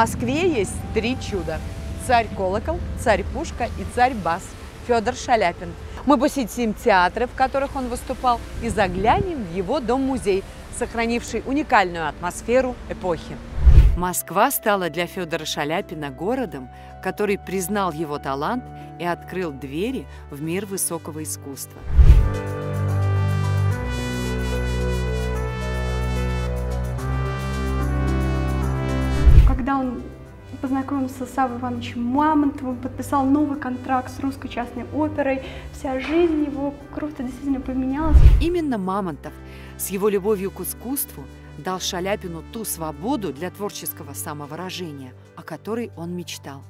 Москве есть три чуда. Царь-колокол, царь-пушка и царь-бас Федор Шаляпин. Мы посетим театры, в которых он выступал, и заглянем в его дом-музей, сохранивший уникальную атмосферу эпохи. Москва стала для Федора Шаляпина городом, который признал его талант и открыл двери в мир высокого искусства. Когда он познакомился с Савой Ивановичем Мамонтовым, подписал новый контракт с русской частной оперой, вся жизнь его круто действительно поменялась. Именно Мамонтов с его любовью к искусству дал Шаляпину ту свободу для творческого самовыражения, о которой он мечтал.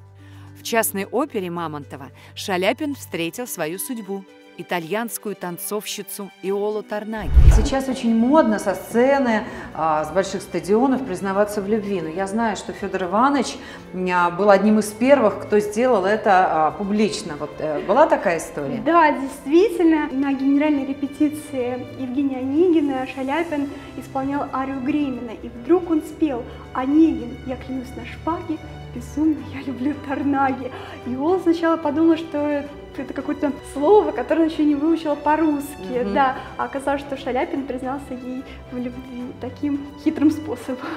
В частной опере Мамонтова Шаляпин встретил свою судьбу – итальянскую танцовщицу Иолу Тарнаги. Сейчас очень модно со сцены, а, с больших стадионов признаваться в любви. Но я знаю, что Федор Иванович а, был одним из первых, кто сделал это а, публично. Вот э, была такая история? Да, действительно. На генеральной репетиции Евгения Онегина Шаляпин исполнял арию Гремина. И вдруг он спел «Онегин, я клянусь на шпаге, безумно я люблю Тарнаги». И он сначала подумал, что это какое-то слово, которое она еще не выучила по-русски, mm-hmm. да. А оказалось, что Шаляпин признался ей в любви таким хитрым способом.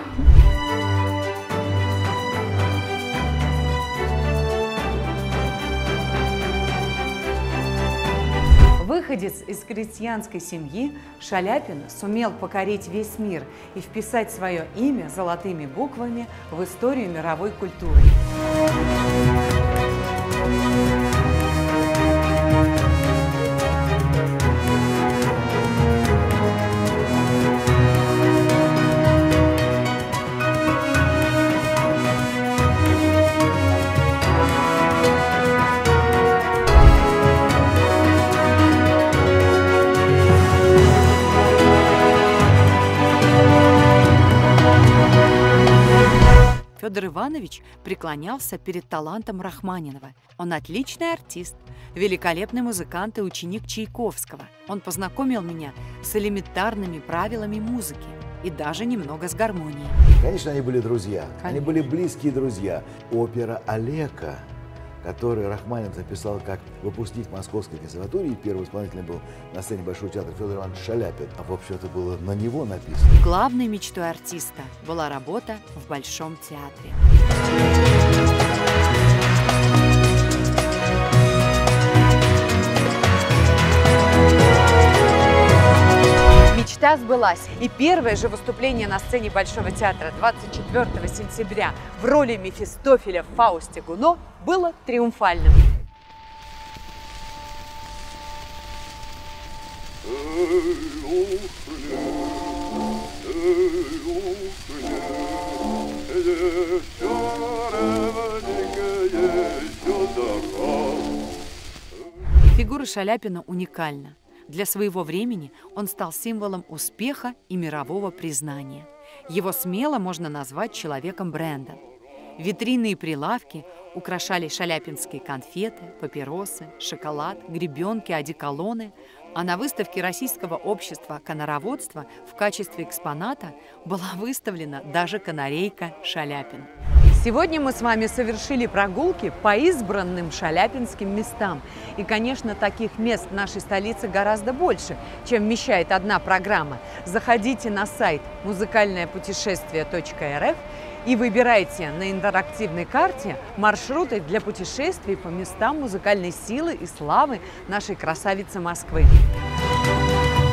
Выходец из крестьянской семьи, Шаляпин сумел покорить весь мир и вписать свое имя золотыми буквами в историю мировой культуры. Федор Иванович преклонялся перед талантом Рахманинова. Он отличный артист, великолепный музыкант и ученик Чайковского. Он познакомил меня с элементарными правилами музыки и даже немного с гармонией. Конечно, они были друзья. Конечно. Они были близкие друзья. Опера Олега который Рахманинов написал как выпускник Московской консерватории. Первый исполнителем был на сцене Большого театра Федор Иванович Шаляпин. А общем это было на него написано. Главной мечтой артиста была работа в Большом театре. Мечта сбылась. И первое же выступление на сцене Большого театра 24 сентября в роли Мефистофеля в Фаусте Гуно было триумфальным. Фигура Шаляпина уникальна. Для своего времени он стал символом успеха и мирового признания. Его смело можно назвать человеком бренда. Витрины и прилавки украшали шаляпинские конфеты, папиросы, шоколад, гребенки, одеколоны, а на выставке Российского общества канароводства в качестве экспоната была выставлена даже канарейка Шаляпин. Сегодня мы с вами совершили прогулки по избранным шаляпинским местам. И, конечно, таких мест в нашей столице гораздо больше, чем вмещает одна программа. Заходите на сайт музыкальное-путешествие.рф и выбирайте на интерактивной карте маршруты для путешествий по местам музыкальной силы и славы нашей красавицы Москвы. Thank you